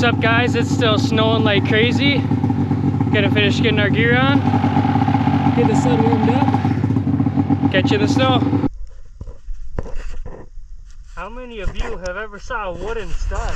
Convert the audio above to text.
What's up guys? It's still snowing like crazy. Gonna finish getting our gear on. Get the sun warmed up. Catch you in the snow. How many of you have ever saw a wooden stud?